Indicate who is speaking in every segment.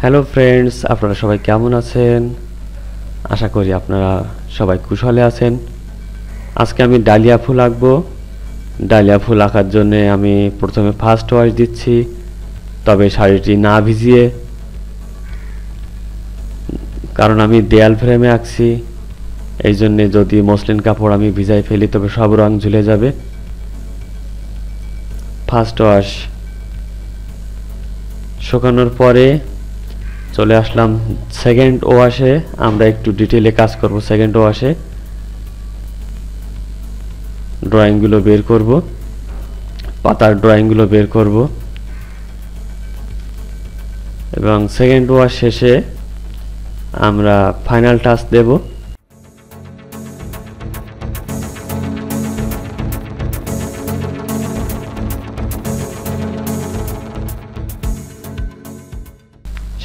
Speaker 1: Hello friends আপনারা সবাই কেমন আছেন? আশা করি আপনারা সবাই কুশলে আছেন। আজকে আমি ডালিয়া ফুল আঁকবো। ডালিয়া ফুল আঁকার জন্য আমি প্রথমে ফার্স্ট ওয়াশ দিচ্ছি, তবে শাড়িটি না ভিজিয়ে, কারণ আমি দেয়াল ফ্রেমে আঁকছি। এই জন্যে যদি মসলিন কাপড় আমি ভিজাই ফেলি, তবে সব রং ঝুলে যাবে। ফার্স্ট ওয়াশ শুকানোর পরে চলে আসলাম সেকেন্ড ওয়াশে আমরা একটু ডিটেলে কাজ করব সেকেন্ড ওয়াশে ড্রয়িংগুলো বের করব, পাতার ড্রয়িংগুলো বের করব। এবং সেকেন্ড ওয়াশ শেষে আমরা ফাইনাল টাচ দেব।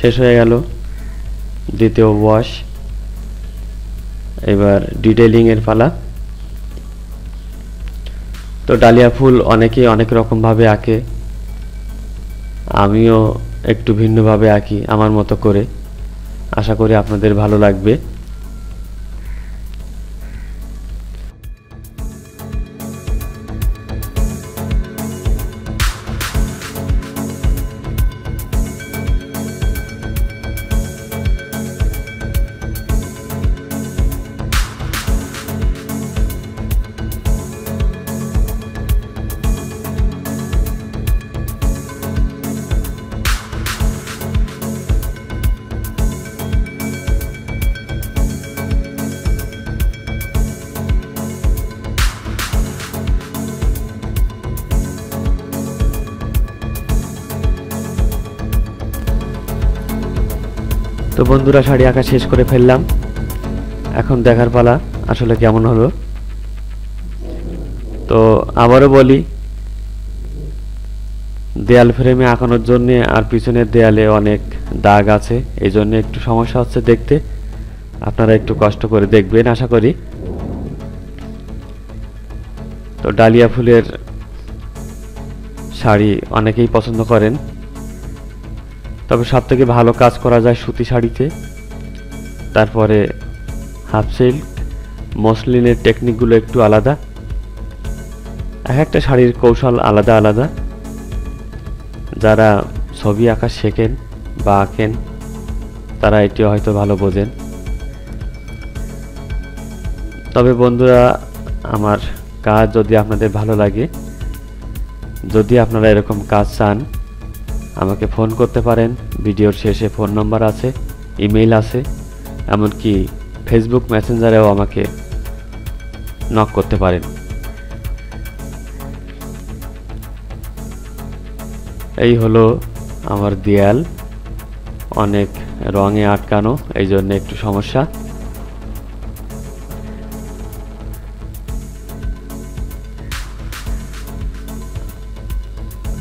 Speaker 1: শেষ হয়ে গেল। দ্বিতীয় ওয়াশ এবার ডিটেলিংয়ের পালা। তো ডালিয়া ফুল অনেকেই অনেক রকমভাবে আঁকে। আমিও একটু ভিন্নভাবে আঁকি আমার মতো করে। আশা করি আপনাদের ভালো লাগবে। তো বন্ধুরা, শাড়ি আঁকা শেষ করে ফেললাম। এখন দেখার পালা আসলে কেমন হলো। তো আবারও বলি, দেয়াল ফ্রেমে আঁকানোর জন্যে আর পিছনের দেয়ালে অনেক দাগ আছে, এই জন্য একটু সমস্যা হচ্ছে দেখতে। আপনারা একটু কষ্ট করে দেখবেন, আশা করি। তো ডালিয়া ফুলের শাড়ি অনেকেই পছন্দ করেন। তবে সব থেকে ভালো কাজ করা যায় সুতি শাড়িতে। তারপরে হাফ সিল্ক, মসলিনের টেকনিকগুলো একটু আলাদা। এক একটা শাড়ির কৌশল আলাদা আলাদা। যারা ছবি আঁকা শেখেন বা আঁকেন, তারা এটি হয়তো ভালো বোঝেন। তবে বন্ধুরা, আমার কাজ যদি আপনাদের ভালো লাগে, যদি আপনারা এরকম কাজ চান আমাকে ফোন করতে পারেন। ভিডিওর শেষে ফোন নম্বর আছে, ইমেইল আছে, এমনকি ফেসবুক মেসেঞ্জারেও আমাকে নক করতে পারেন। এই হলো আমার দেয়াল। অনেক রঙে আটকানো এই জন্য একটু সমস্যা।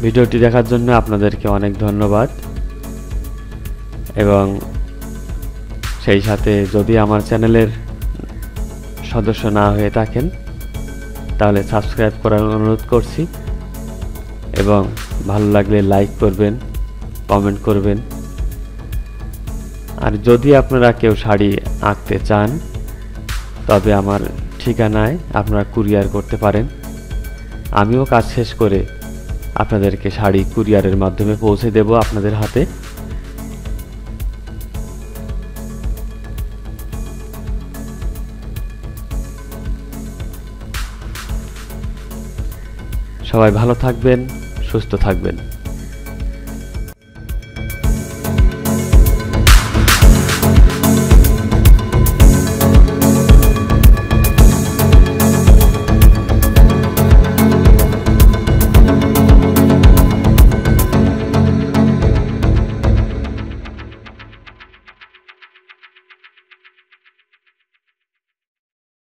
Speaker 1: ভিডিওটি দেখার জন্য আপনাদেরকে অনেক ধন্যবাদ। এবং সেই সাথে যদি আমার চ্যানেলের সদস্য না হয়ে থাকেন, তাহলে সাবস্ক্রাইব করার অনুরোধ করছি। এবং ভালো লাগলে লাইক করবেন, কমেন্ট করবেন। আর যদি আপনারা কেউ শাড়ি আঁকতে চান, তবে আমার ঠিকানায় আপনারা কুরিয়ার করতে পারেন। আমিও কাজ শেষ করে আপনাদেরকে শাড়ি কুরিয়ারের মাধ্যমে পৌঁছে দেব আপনাদের হাতে। সবাই ভালো থাকবেন সুস্থ থাকবেন।